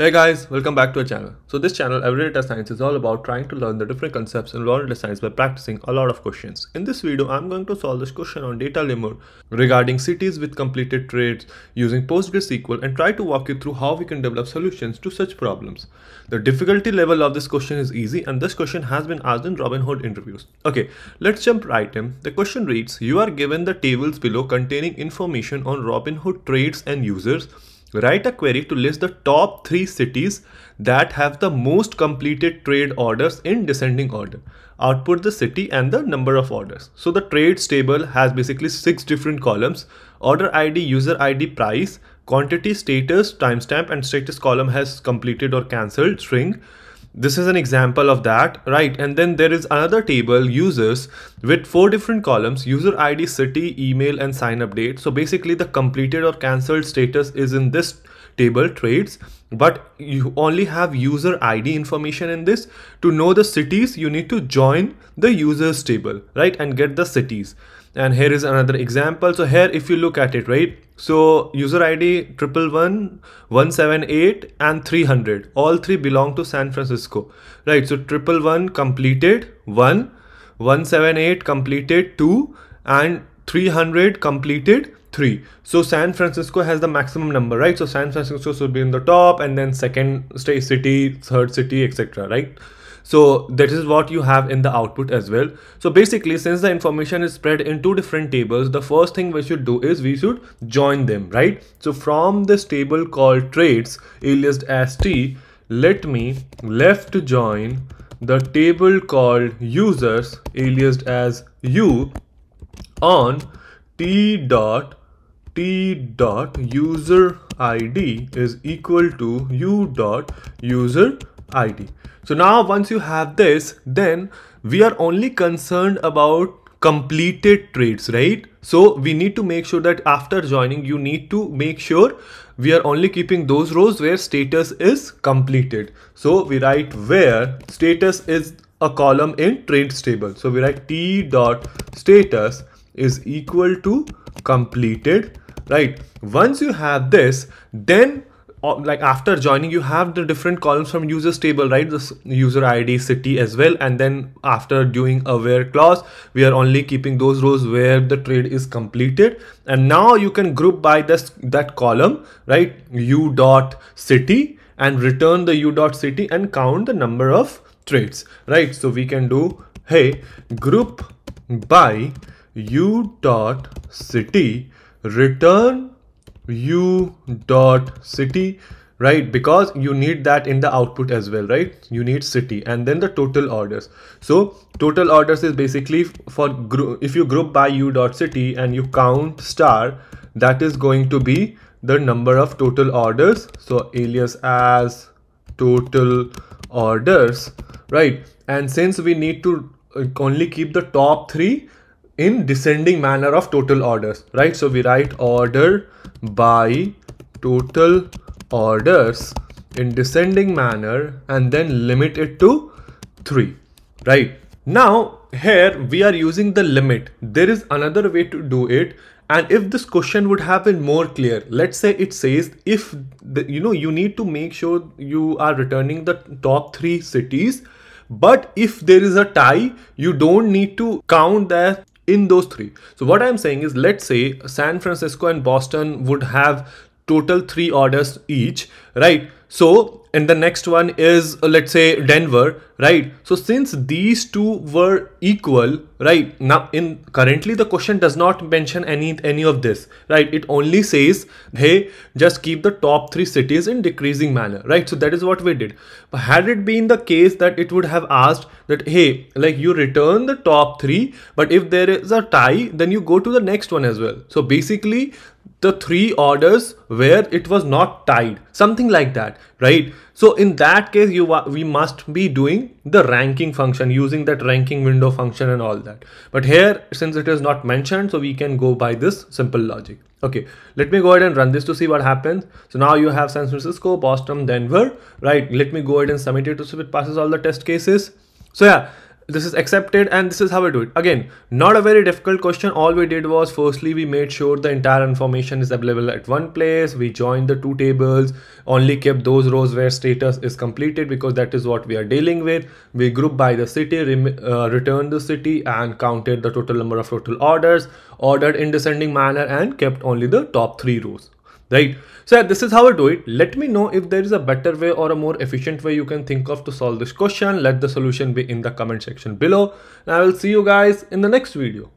Hey guys, welcome back to our channel. So this channel, Everyday Data Science, is all about trying to learn the different concepts in raw data science by practicing a lot of questions. In this video, I'm going to solve this question on DataLemur regarding cities with completed trades using PostgreSQL and try to walk you through how we can develop solutions to such problems. The difficulty level of this question is easy and this question has been asked in Robinhood interviews. Okay, let's jump right in. The question reads, you are given the tables below containing information on Robinhood trades and users Write a query to list the top three cities that have the most completed trade orders in descending order. Output the city and the number of orders. So the trades table has basically six different columns. Order ID, user ID, price, quantity, status, timestamp and status column has completed or cancelled string this is an example of that right? And then there is another table users with four different columns user id city email and sign up date. So basically the completed or cancelled status is in this table trades. But you only have user id information in this. To know the cities you need to join the users table right? And get the cities and here is another example. So here if you look at it right? So user id triple one one seven eight and 300 all three belong to san francisco right? So triple one completed one 178 completed two and 300 completed 3 so san francisco has the maximum number right? So san francisco should be in the top and then second state city third city etc right so that is what you have in the output as well. So basically, since the information is spread in two different tables, the first thing we should do is we should join them, right? So from this table called trades, aliased as T, let me left join the table called users, aliased as U, on T dot T dot user ID is equal to U dot user ID. So now once you have this, then we are only concerned about completed trades, right? So we need to make sure that after joining, you need to make sure we are only keeping those rows where status is completed. So we write where status is a column in trades table. So we write t dot status is equal to completed, right? Once you have this, then like after joining you have the different columns from users table right? This user id city as well. And then after doing a where clause we are only keeping those rows where the trade is completed. And now you can group by this that column right? U dot city and return the u dot city and count the number of trades right? So we can do hey group by u dot city return u dot city right? Because you need that in the output as well right? You need city and then the total orders. So total orders is basically for group if you group by u dot city and you count star that is going to be the number of total orders. So alias as total orders right? And since we need to uh, only keep the top three in descending manner of total orders right? So we write order by total orders in descending manner and then limit it to 3 right? Now here we are using the limit. There is another way to do it. And if this question would have been more clear let's say it says if the, you know you need to make sure you are returning the top three cities but if there is a tie you don't need to count that in those three. So what I'm saying is let's say San Francisco and Boston would have total three orders each, right? So and the next one is uh, let's say Denver right? So since these two were equal right? Now in currently the question does not mention any any of this right? It only says hey just keep the top three cities in decreasing manner right? So that is what we did. But had it been the case that it would have asked that hey like you return the top three but if there is a tie then you go to the next one as well. So basically the three orders where it was not tied. Something like that right? So in that case you we must be doing the ranking function using that ranking window function and all that. But here since it is not mentioned so we can go by this simple logic. Okay let me go ahead and run this to see what happens. So now you have san francisco boston denver right? Let me go ahead and submit it to see if it passes all the test cases. So yeah this is accepted and this is how we do it. Again not a very difficult question. All we did was firstly we made sure the entire information is available at one place. We joined the two tables only kept those rows where status is completed because that is what we are dealing with. We group by the city uh, returned the city and counted the total number of total orders ordered in descending manner and kept only the top three rows right so this is how I do it. Let me know if there is a better way or a more efficient way you can think of to solve this question. Let the solution be in the comment section below. And I will see you guys in the next video.